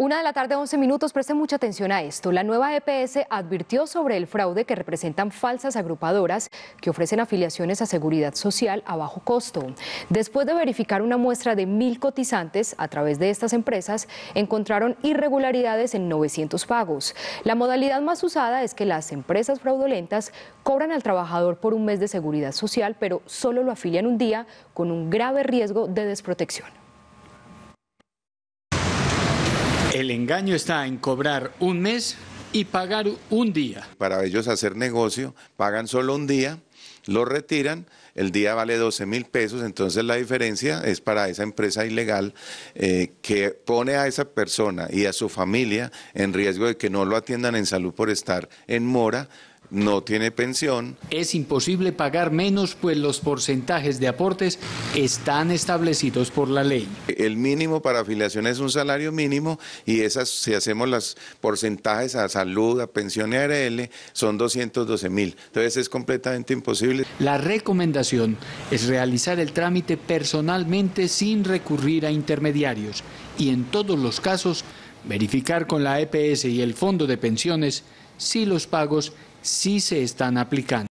Una de la tarde, 11 minutos. Preste mucha atención a esto. La nueva EPS advirtió sobre el fraude que representan falsas agrupadoras que ofrecen afiliaciones a seguridad social a bajo costo. Después de verificar una muestra de mil cotizantes a través de estas empresas, encontraron irregularidades en 900 pagos. La modalidad más usada es que las empresas fraudulentas cobran al trabajador por un mes de seguridad social, pero solo lo afilian un día con un grave riesgo de desprotección. El engaño está en cobrar un mes y pagar un día. Para ellos hacer negocio, pagan solo un día, lo retiran, el día vale 12 mil pesos, entonces la diferencia es para esa empresa ilegal eh, que pone a esa persona y a su familia en riesgo de que no lo atiendan en salud por estar en mora no tiene pensión. Es imposible pagar menos, pues los porcentajes de aportes están establecidos por la ley. El mínimo para afiliación es un salario mínimo y esas, si hacemos los porcentajes a salud, a pensión y ARL, son 212 mil. Entonces es completamente imposible. La recomendación es realizar el trámite personalmente sin recurrir a intermediarios y en todos los casos verificar con la EPS y el Fondo de Pensiones si los pagos sí se están aplicando.